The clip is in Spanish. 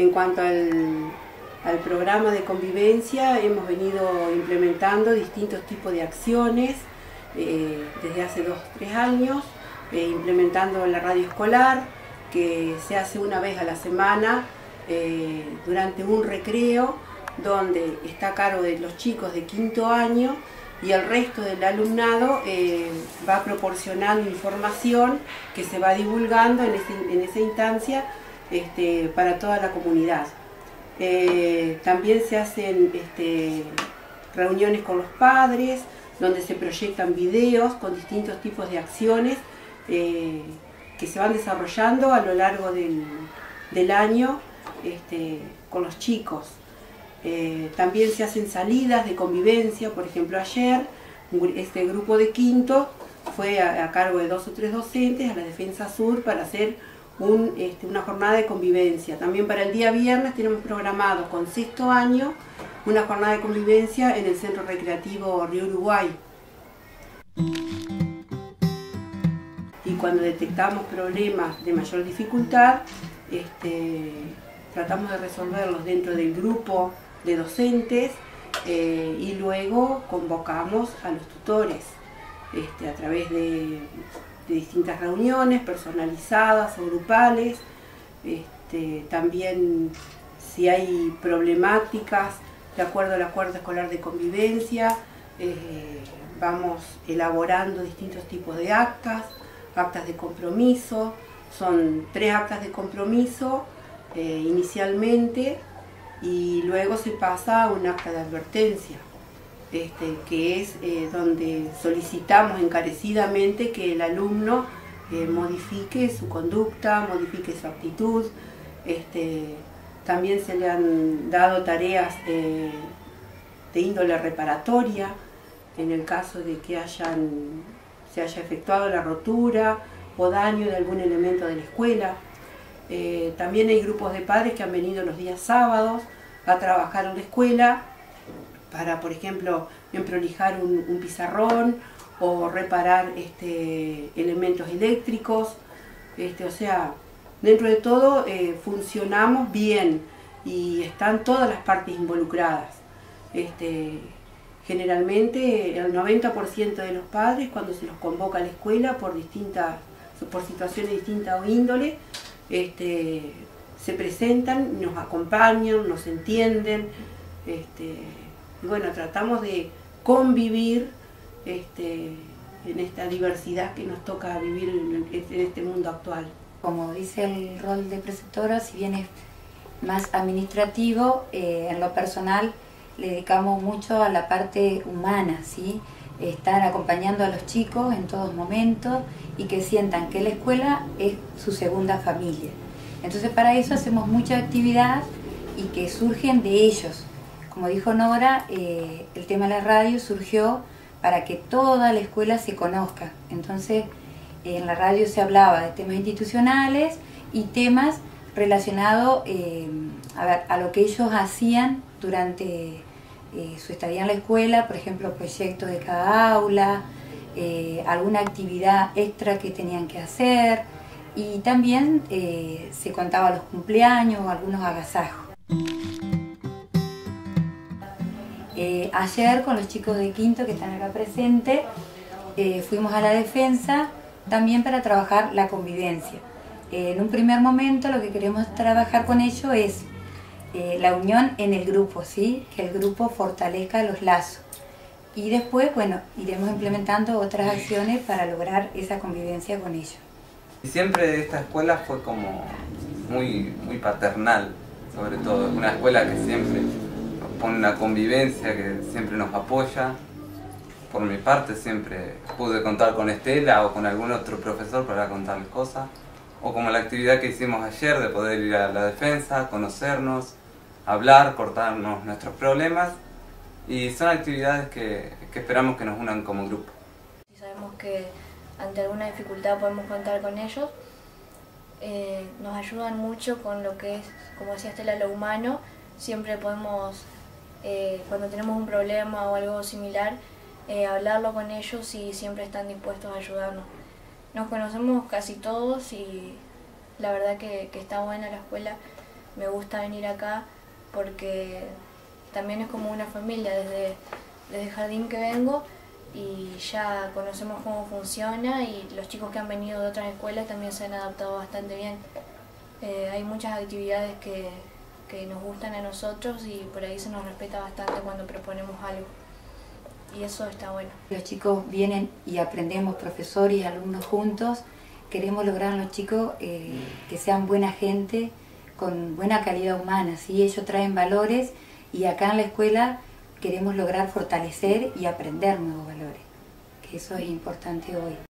En cuanto al, programa de convivencia, hemos venido implementando distintos tipos de acciones eh, desde hace dos o tres años, eh, implementando la radio escolar, que se hace una vez a la semana eh, durante un recreo, donde está a cargo de los chicos de quinto año y el resto del alumnado va proporcionando información que se va divulgando en esa instancia este, para toda la comunidad. Eh, también se hacen este, reuniones con los padres, donde se proyectan videos con distintos tipos de acciones eh, que se van desarrollando a lo largo del, año este, con los chicos. Eh, también se hacen salidas de convivencia, por ejemplo ayer este grupo de quinto fue a cargo de dos o tres docentes a la Defensa Sur para hacer este, una jornada de convivencia. También para el día viernes tenemos programado con sexto año una jornada de convivencia en el Centro Recreativo Río Uruguay. Y cuando detectamos problemas de mayor dificultad, este, tratamos de resolverlos dentro del grupo de docentes eh, y luego convocamos a los tutores este, a través de de distintas reuniones personalizadas o grupales, este, también si hay problemáticas de acuerdo al acuerdo escolar de convivencia, eh, vamos elaborando distintos tipos de actas, actas de compromiso, son tres actas de compromiso eh, inicialmente y luego se pasa a un acta de advertencia. Este, que es eh, donde solicitamos encarecidamente que el alumno eh, modifique su conducta, modifique su actitud. Este, también se le han dado tareas de índole reparatoria en el caso de que se haya efectuado la rotura o daño de algún elemento de la escuela. Eh, también hay grupos de padres que han venido los días sábados a trabajar en la escuela para, por ejemplo, emprolijar un, pizarrón o reparar este, elementos eléctricos. Este, o sea, dentro de todo eh, funcionamos bien y están todas las partes involucradas. Este, generalmente el 90% de los padres cuando se los convoca a la escuela por distintas por situaciones distintas o índole, este, se presentan, nos acompañan, nos entienden, este, y bueno, tratamos de convivir este, en esta diversidad que nos toca vivir en, este mundo actual. Como dice el rol de preceptora, si bien es más administrativo, eh, en lo personal le dedicamos mucho a la parte humana, ¿sí? estar acompañando a los chicos en todos momentos y que sientan que la escuela es su segunda familia. Entonces para eso hacemos mucha actividad y que surgen de ellos, como dijo Nora, eh, el tema de la radio surgió para que toda la escuela se conozca. Entonces, en la radio se hablaba de temas institucionales y temas relacionados eh, a, lo que ellos hacían durante eh, su estadía en la escuela, por ejemplo, proyectos de cada aula, alguna actividad extra que tenían que hacer y también se contaba los cumpleaños o algunos agasajos. Eh, ayer con los chicos de quinto que están acá presentes, eh, fuimos a la defensa también para trabajar la convivencia. Eh, en un primer momento lo que queremos trabajar con ellos es la unión en el grupo, ¿sí? que el grupo fortalezca los lazos. Y después, bueno, iremos implementando otras acciones para lograr esa convivencia con ellos. Siempre esta escuela fue como muy, muy paternal, sobre todo, una escuela que siempre pone una convivencia que siempre nos apoya. Por mi parte siempre pude contar con Estela o con algún otro profesor para contarles cosas. O como la actividad que hicimos ayer de poder ir a la defensa, conocernos, hablar, cortarnos nuestros problemas. Y son actividades que, esperamos que nos unan como grupo. Sabemos que ante alguna dificultad podemos contar con ellos. Eh, nos ayudan mucho con lo que es, como decía Estela, lo humano. Siempre podemos eh, cuando tenemos un problema o algo similar, eh, hablarlo con ellos y siempre están dispuestos a ayudarnos. Nos conocemos casi todos y la verdad que, está buena la escuela. me gusta venir acá porque también es como una familia desde, desde el jardín que vengo y ya conocemos cómo funciona y los chicos que han venido de otras escuelas también se han adaptado bastante bien. Eh, hay muchas actividades que, que nos gustan a nosotros y por ahí se nos respeta bastante cuando proponemos algo. Y eso está bueno. Los chicos vienen y aprendemos, profesores y alumnos juntos. Queremos lograr a los chicos eh, que sean buena gente, con buena calidad humana. ¿sí? Ellos traen valores y acá en la escuela queremos lograr fortalecer y aprender nuevos valores, que eso es importante hoy.